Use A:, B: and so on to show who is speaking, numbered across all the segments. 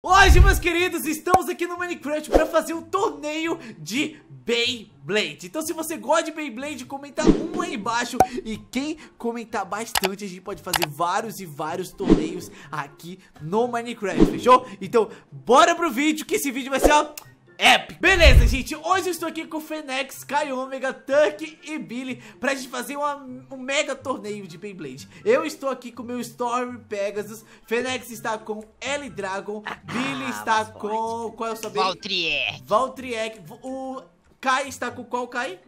A: Hoje, meus queridos, estamos aqui no Minecraft para fazer um torneio de Beyblade Então se você gosta de Beyblade, comenta um aí embaixo E quem comentar bastante, a gente pode fazer vários e vários torneios aqui no Minecraft, fechou? Então, bora pro vídeo, que esse vídeo vai ser, ó épico. Beleza, gente, hoje eu estou aqui com o Fenex, Kai Omega, Turk e Billy pra gente fazer uma, um mega torneio de Beyblade. Eu estou aqui com o meu Storm Pegasus, Fenex está com L Dragon, ah, Billy está com... Forte. Qual é o seu
B: Valtrier.
A: Valtrier. O Kai está com qual Kai?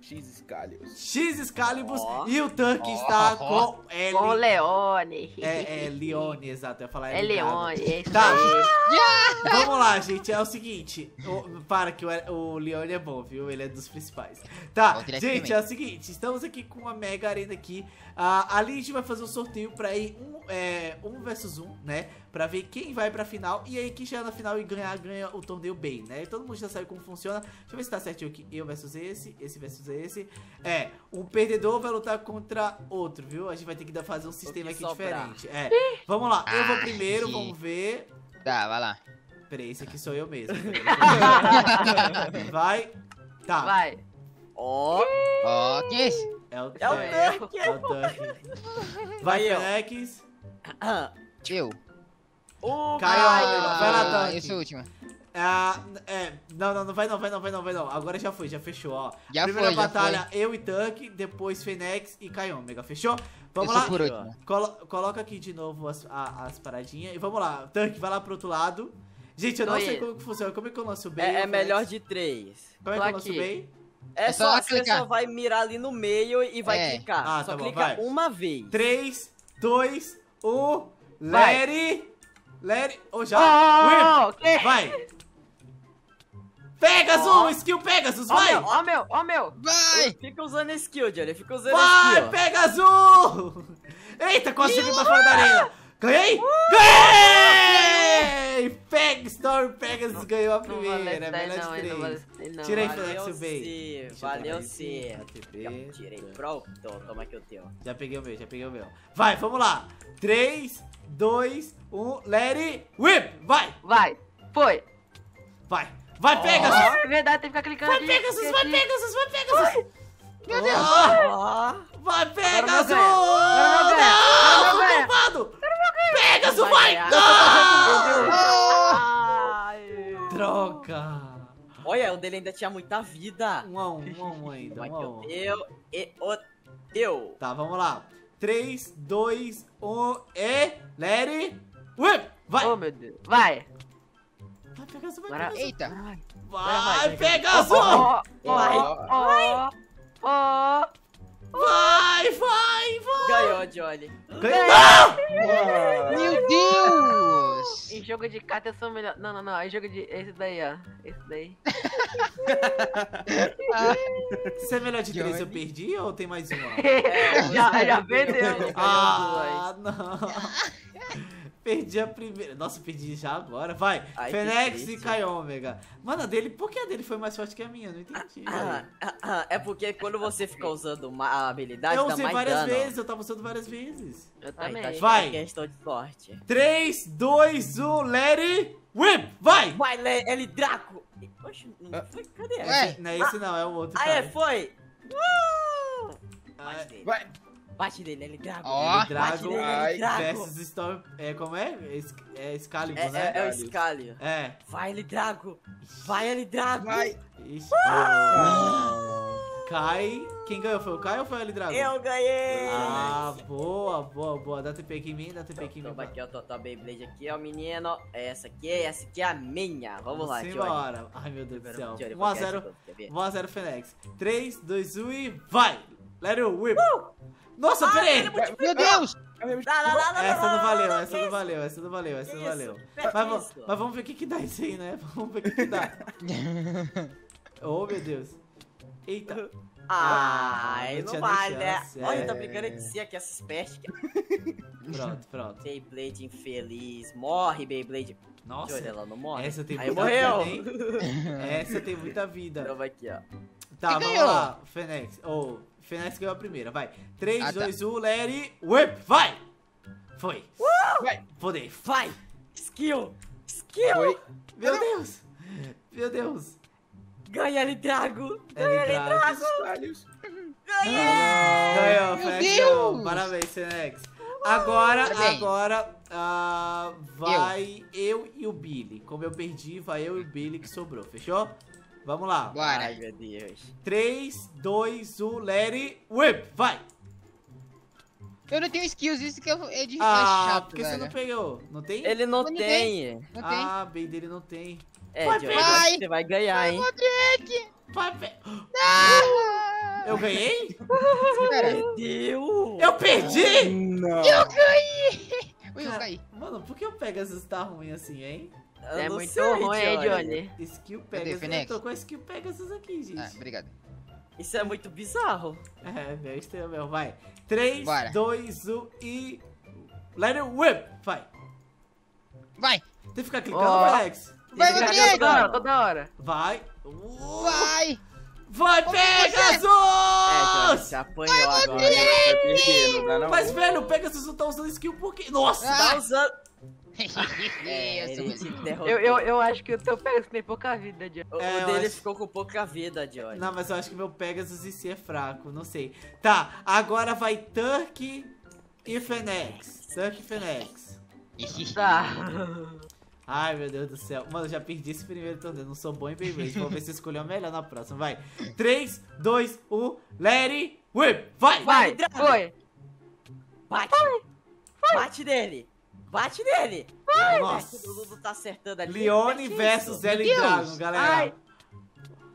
C: X Excalibur.
A: X Excalibur oh. e o Turk oh. está com
B: L. Com Leone.
A: É, é Leone, exato. Eu ia falar
B: É Leone. É
A: tá. Vamos lá, gente. É o seguinte. O, para que o, o Leone é bom, viu? Ele é dos principais. Tá, gente, é o seguinte. Estamos aqui com uma mega arena aqui. Uh, ali a gente vai fazer um sorteio pra ir um, é, um versus um, né? Pra ver quem vai pra final. E aí quem chegar na final e ganhar, ganha o torneio bem, né? E todo mundo já sabe como funciona. Deixa eu ver se tá certinho aqui. Eu versus esse, esse versus esse. É, um perdedor vai lutar contra outro, viu? A gente vai ter que fazer um sistema aqui diferente. É, vamos lá. Eu vou primeiro, vamos ver.
B: Tá, vai lá.
A: Peraí, esse aqui sou eu mesmo. vai. Tá.
B: Vai. Ó. Oh. Ó, oh, que é esse?
A: É o É o Duck. É o Duck. Vai, Flex.
B: Eu.
A: O Caio, vai lá, Duck.
B: Esse é o último.
A: É, é, não, não, não vai não, vai não, vai não, vai não. Agora já foi, já fechou, ó. Já Primeira foi, batalha, foi. eu e Tuck, depois Fenex e Omega, fechou? Vamos lá. Colo coloca aqui de novo as, a, as paradinhas. E vamos lá. Tuck, vai lá pro outro lado. Gente, eu não sei como que funciona. Como é que eu lanço bem?
D: É, é melhor de três.
A: Como é que eu lanço bem?
D: É, é só, você só vai mirar ali no meio e vai é. clicar. Ah, só tá clica bom, uma vez.
A: 3, 2, 1. Larry. Larry. Oh, já.
B: Oh,
A: okay. Vai. Pegasus, oh. skill Pegasus, vai!
D: Ó meu, ó meu,
B: meu! Vai!
D: Fica usando skill, Johnny, fica usando
A: vai,
D: skill.
A: Vai, Pegasus! Eita, quase cheguei pra fora da arena. Ganhei! Uh! Ganhei! Pega, Storm Pegasus ganhou a primeira, melhor de três. Não, Tirei Flex bem.
D: Valeu sim. Tirei, pronto, toma aqui o teu.
A: Já peguei o meu, já peguei o meu. Vai, vamos lá. 3, 2, 1, let it whip! Vai!
B: Vai, foi!
A: Vai! Vai, Pegasus!
B: Oh, é verdade, tem que ficar clicando
A: Vai, Pegasus, vai, Pegasus, vai, Pegasus! Meu Deus! Oh, vai, Pegasus! Não, não, não, culpado! Pegasus, vai! Não! Troca!
D: Olha, o dele ainda tinha muita vida.
A: Um a um, um a um ainda. Um a um.
D: Eu e o teu.
A: Tá, vamos lá. 3, 2, 1 e... It... Whip! Vai!
B: Oh, meu Deus. Vai!
A: Vai, Pegasus, vai,
B: Bora. Eita! Vai,
A: vai Pegasus! Vai!
B: Vai! Vai!
A: Vai, vai, vai!
D: Ganhou, Johnny.
A: Ganhou!
B: Meu Deus! Em jogo de carta eu sou melhor. Não, não, não. Em jogo de. Esse daí, ó. Esse daí.
A: Você é melhor de três, eu perdi ou tem mais uma?
B: É, já, já perdeu.
A: Ah, não. Perdi a primeira. Nossa, perdi já agora. Vai. Ai, Fenex e Kai Omega. Mano, a dele, por que a dele foi mais forte que a minha? Não entendi.
D: Ah, ah, ah, é porque quando você fica usando uma habilidade,
A: eu usei várias
D: dano.
A: vezes, eu tava usando várias vezes.
B: Eu também.
D: Tá
A: vai.
D: questão de sorte.
A: 3, 2, 1, let it whip. Vai.
D: Vai, L Draco. Oxe, não foi? Cadê?
A: Ué, não é esse não, é o outro.
D: Ah, é, foi. Uh!
A: Vai.
D: Bate nele, ele Drago.
A: Ó, oh, Drago versus Storm. É, como é? É Excalibur,
D: é,
A: né?
D: É, é o Excalibur.
A: É.
D: Vai, ele Drago. Vai, ele Drago.
A: Vai. Ixi. Kai. Quem ganhou? Foi o Kai ou foi o L Drago?
D: Eu ganhei!
A: Ah, boa, boa, boa. Dá TP aqui em mim, dá TP aqui em mim.
D: Toma aqui, ó, Total Beyblade aqui, ó, menino. Essa aqui, essa aqui é a minha. Vamos lá,
A: tio. Bora. Ai, meu Deus do céu. 1x0, 1x0 Fenex. 3, 2, 1 e vai! Let it whip! Uh! Nossa, ah, peraí!
B: Meu Deus!
A: essa não valeu, essa não valeu, essa não valeu, essa não valeu. Mas, mas, vamos ver o que, que dá isso aí, né? Vamos ver o que, que dá. oh, meu Deus. Eita.
D: Ah, ah não, não vale, né? Olha, tá brigando de si aqui, essas pestes.
A: Pronto, pronto.
D: Beyblade infeliz. Morre, Beyblade.
A: Nossa,
D: ela não morre.
A: Essa tem
D: Aí
A: muita
D: morreu.
A: vida, hein? Essa tem muita vida.
D: Então vai aqui, ó.
A: Tá, vamos lá, Fênix. Ou, oh, Fênix ganhou a primeira, vai. 3, ah, 2, tá. 1, Larry, whip, vai! Foi.
D: Uh! Vai.
A: Poder.
D: Vai. Skill. Skill! Foi.
A: Meu Deus! Meu Deus!
D: Ganha ele, Drago! Ganha ele, Drago!
A: Ganhou, Flex. Parabéns, Senex. Agora, agora, uh, vai eu. eu. e o Billy. Como eu perdi, vai eu e o Billy que sobrou, fechou? Vamos lá.
D: Bora. Ai, meu Deus.
A: 3, 2, 1, let it whip. Vai.
E: Eu não tenho skills, isso que é de
A: ah,
E: é chato,
A: porque
E: velho.
A: você não pegou? Não tem?
D: Ele não, não tem.
E: Não tem.
A: Ah, bem dele não tem.
D: É, vai, vai. você vai ganhar, vai, hein?
E: Rodrigo.
A: Vai, pe... Não! Eu ganhei?
D: Perdeu!
A: Eu perdi?
E: Não. Eu ganhei! Ui, eu caí.
A: Mano, por que o Pegasus tá ruim assim, hein?
B: Eu é muito sei, ruim, hein, Johnny?
A: Skill Pegasus. Eu tô com a Skill Pegasus aqui, gente. Ah,
E: obrigado.
D: Isso é muito bizarro.
A: É, meu estranho meu. Vai. 3, 2, 1 e... Let it whip! Vai.
E: Vai.
A: Tem que ficar clicando, oh. Alex.
E: Vai, Rodrigo!
B: Toda hora, toda hora.
A: Vai.
E: Vai.
A: Vai, Pegasus!
D: É, já apanhou Vai, agora.
A: Perder, não Mas, velho, o Pegasus não tá usando skill por quê? Nossa!
D: Ah. Tá usando...
B: é, eu, eu, eu acho que o teu Pegasus tem pouca vida, Johnny.
D: O, é, o dele acho... ficou com pouca vida, Johnny.
A: Não, mas eu acho que meu Pegasus em si é fraco, não sei. Tá, agora vai Turk e Fenix. Turk e Fenix.
B: tá.
A: Ai, meu Deus do céu. Mano, eu já perdi esse primeiro torneio. Não sou bom em Beyblade. Vou ver se escolher o melhor na próxima. Vai. 3, 2, 1, let it whip. Vai.
B: Vai, foi.
D: Bate. Vai. Bate nele. Bate nele. Vai. Nossa. Todo mundo tá acertando ali.
A: Leone versus L Dragon, galera. Ai.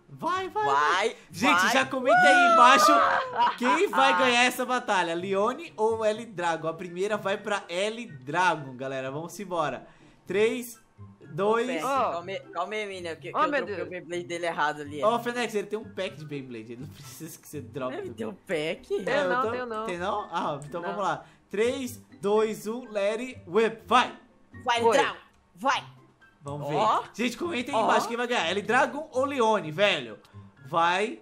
A: Vai, vai, vai. Gente,
D: vai.
A: já comenta aí embaixo quem vai ganhar essa batalha, Leone ou L Dragon. A primeira vai pra L Dragon, galera. Vamos embora. 3, 2...
D: Oh. Calma, calma aí, menina, que, oh, que eu troquei o Beyblade dele errado ali.
A: Ó, oh, Fenex, ele tem um pack de Beyblade, ele não precisa que você drope.
D: Ele tem um pack?
B: É, eu não, tô... tenho não.
A: Tem não? Ah, então não. vamos lá. 3, 2, 1, let it whip, vai!
D: Vai, Dragon, vai!
A: Vamos oh. ver. Gente, comenta aí oh. embaixo quem vai ganhar, L Dragon ou Leone, velho? Vai...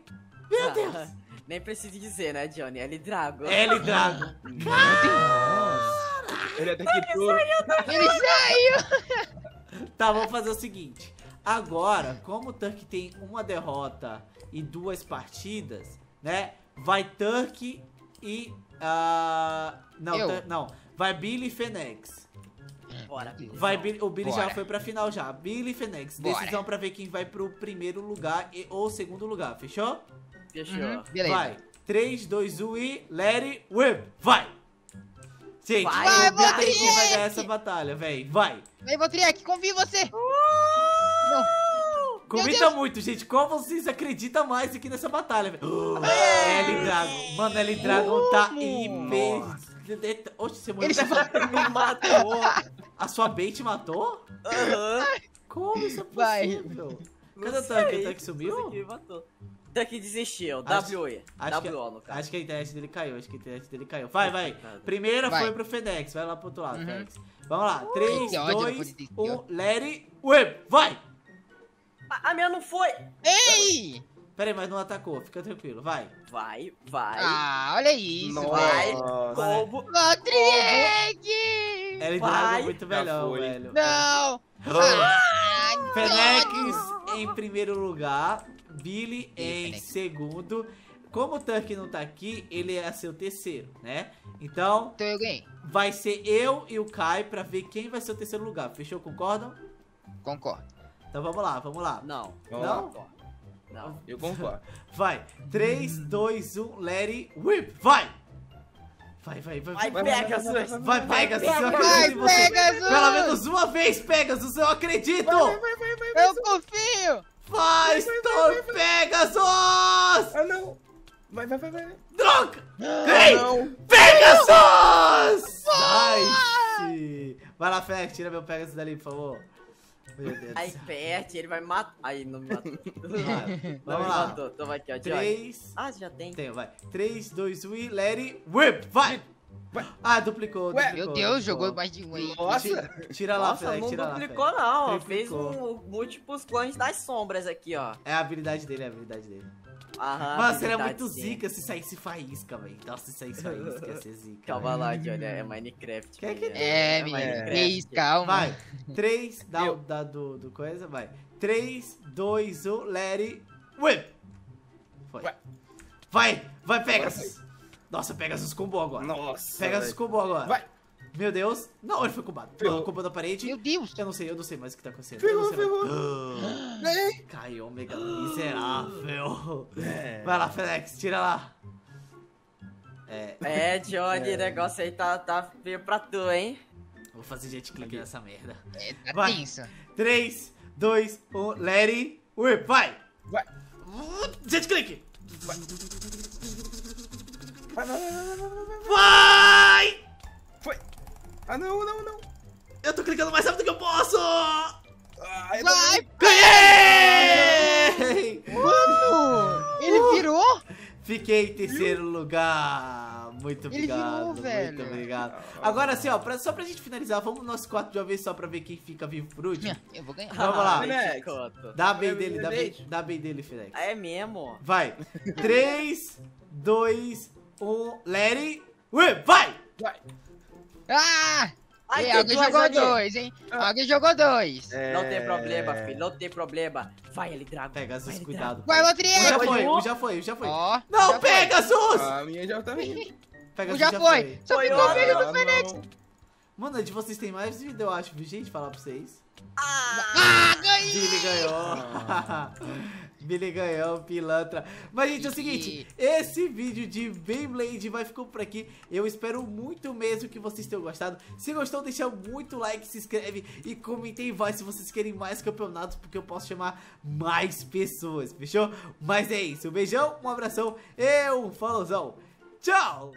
A: Meu ah, Deus!
D: Nem preciso dizer, né, Johnny? L Dragon.
A: L Dragon.
C: Nossa! Ele é daqui todo.
E: Ele saiu!
A: Tá, vamos fazer o seguinte. Agora, como o Turk tem uma derrota e duas partidas, né? Vai Turk e... Uh, não, não. Vai Billy e Fenix.
D: Bora,
A: Vai, Billy, o Billy Bora. já foi pra final já. Billy e Fenix. Bora. Decisão pra ver quem vai pro primeiro lugar e, ou segundo lugar. Fechou?
D: Fechou. Uhum.
A: Vai. 3, 2, 1 e it whip. Vai! Gente,
E: vai,
A: vai quem vai ganhar essa batalha, véi. Vai.
E: Vai, Botriek, confio em você.
A: Uh! Não. Comenta muito, gente. Qual vocês acreditam mais aqui nessa batalha, velho? Uh, L Dragon. Mano, L Dragon tá hiper... Oxe, você morreu.
D: Ele me matou.
A: A sua bait matou?
D: Aham. Uhum.
A: Como isso é possível? Vai. Cadê o tanque? O tanque sumiu?
D: Ele matou. Até que desistiu, WE.
A: Acho,
D: que,
A: no caso. acho que a internet dele caiu, acho que a internet dele caiu. Vai, vai. Primeira vai. foi pro FedEx, vai lá pro outro lado, uhum. FedEx. Vamos lá, 3, 2, 1, let it whip, vai!
D: A, a minha não foi!
E: Ei!
A: Pera aí, mas não atacou, fica tranquilo, vai.
D: Vai, vai.
E: Ah, olha isso.
D: Nossa. Vai, combo.
E: Rodrigue!
A: Ele é muito melhor, velho.
E: Não!
A: Ah, Fenex em primeiro lugar. Billy em segundo. Como o Turk não tá aqui, ele é seu terceiro, né? Então,
E: então eu ganhei.
A: vai ser eu e o Kai pra ver quem vai ser o terceiro lugar. Fechou? Concordam?
E: Concordo.
A: Então vamos lá, vamos lá.
D: Não.
A: Vamos não?
C: Lá. Não. Eu concordo.
A: Vai. 3, 2, 1, let it whip. Vai! Vai, vai, vai.
D: Vai, vai Pegasus.
A: Vai, Pegasus.
E: Eu acredito
A: vai, Pegasus. Pelo menos uma vez, Pegasus. Eu acredito.
E: Vai, vai, vai, vai, eu confio.
A: Vai, Storm Pegasus!
C: Ah, não. Vai, vai, vai, vai.
A: Droga! Ei! Não. Pegasus! Nice! Vai lá, Fex, tira meu Pegasus dali, por favor.
D: Meu Deus Aí, perde, ele vai matar. Aí, não me matou.
A: Vai, vamos lá.
D: Matou. Toma aqui, ó.
A: 3.
D: Ah, já tem.
A: Tem, vai. 3, 2, 1 e it whip. Vai! Ah, duplicou,
C: Ué,
A: duplicou,
E: Meu Deus,
A: duplicou.
E: jogou mais de um aí.
C: Nossa!
A: Tira lá,
D: Nossa,
A: Flex,
D: não
A: tira lá,
D: duplicou
A: Flex.
D: não. Fez
A: Triplicou.
D: um múltiplos clones das sombras aqui, ó.
A: É a habilidade dele, é a habilidade dele.
D: Aham,
A: Mano, seria muito
D: sim.
A: zica se saísse faísca, velho. Nossa, se saísse faísca, ia ser zica.
D: Calma
A: velho.
D: lá, Johnny, é Minecraft.
A: Quer que-
D: menino.
E: É, menino.
C: Minecraft.
E: Três, calma.
A: Vai, 3, dá,
C: Eu.
A: o- dá do, do coisa, vai. 3, 2, 1, let it whip. Foi.
C: Vai.
A: Vai, vai, Pegasus. Nossa, Pegasus combou agora.
C: Nossa!
A: Pegasus
C: velho.
A: combou agora.
C: Vai!
A: Meu Deus. Não, ele foi combado.
C: Ferrou.
A: Combou da parede.
E: Meu Deus.
A: Eu não sei, eu não sei mais o que tá acontecendo.
C: Ferrou,
A: eu não sei
C: ferrou.
A: mais.
C: Ganhei!
A: Caiu, mega miserável.
C: É.
A: Vai lá, Felex, tira lá. É,
D: É, Johnny, o negócio aí tá, tá feio pra tu, hein?
A: vou fazer jet click nessa merda.
E: É, tá
A: Vai.
E: tensa.
A: 3, 2, 1, let it whip. Vai.
C: Vai!
A: Jet click.
C: Vai, vai, vai, vai, vai, vai, vai.
A: Vai.
C: Foi! Ah, não, não, não!
A: Eu tô clicando mais rápido que eu posso.
C: Ah, eu
E: Vai.
A: Ganhei!
E: mano! Ele virou?
A: Fiquei em terceiro lugar. Muito
E: Ele virou,
A: obrigado, muito
E: velho.
A: obrigado. Agora, assim, ó, pra- só pra gente finalizar, vamos nós quatro de uma vez só pra ver quem fica vivo por último.
E: Eu vou ganhar.
A: Vamos lá.
D: Coto.
A: Dá bem dele, dá bem, dá bem dele, Flex.
D: É mesmo?
A: Vai. 3, 2, 1, let it whip. Vai!
C: Vai!
E: Ah!
D: Ai,
E: Ei, alguém jogou
D: ali.
E: dois, hein? Alguém jogou dois.
D: Não tem
C: É.
D: problema, filho, não tem problema. Vai, ele Drago.
A: Pegasus,
D: vai,
A: cuidado.
E: Vai,
A: Um já
E: Lotriel!
A: foi, um já foi, um já foi.
E: Ó.
A: Não,
E: já foi.
A: Pegasus!
C: A minha já tá indo.
A: Pegasus
E: Um já foi. Só
D: Foi
E: ficou meio do
C: Ah,
E: Fênix.
A: Mano, de vocês tem mais vida, eu acho, gente? Falar pra vocês.
E: Ah, ganhei!
A: Billy ganhou. Billy ganhou, pilantra. Mas, gente, é o seguinte: esse vídeo de Beyblade vai ficando por aqui. Eu espero muito mesmo que vocês tenham gostado. Se gostou, deixa muito like, se inscreve e comentem em voz se vocês querem mais campeonatos, porque eu posso chamar mais pessoas, fechou? Mas é isso. Um beijão, um abração e um falozão. Tchau!